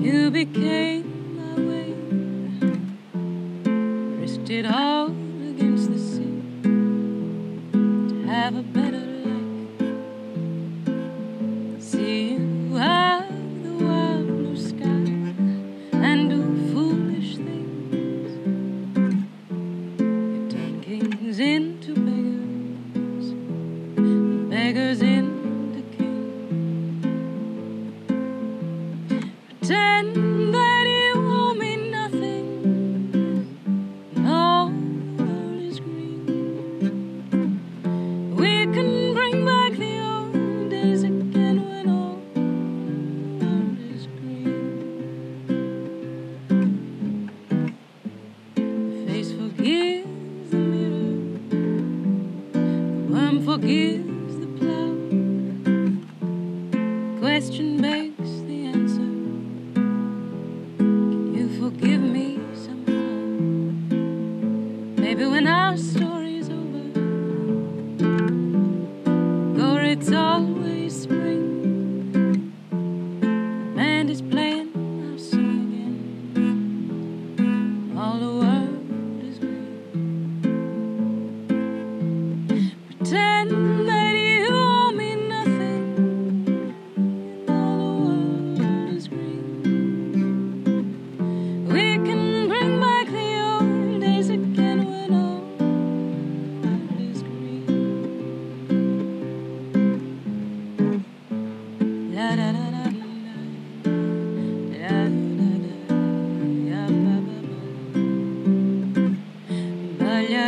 You became my way, risked it all against the sea to have a better life. See you out the wild blue sky and do foolish things. You turn kings into beggars, Pretend that you owe me nothing. All the world is green. We can bring back the old days again when all the world is green. The face forgives the mirror, the worm forgives our story's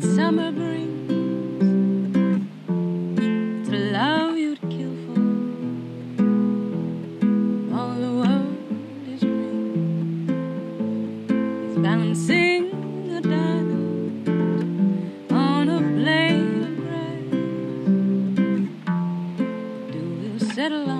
that summer brings. to a love you to kill for. All the world is real. It's balancing a diamond on a blade of grass. Do we settle on?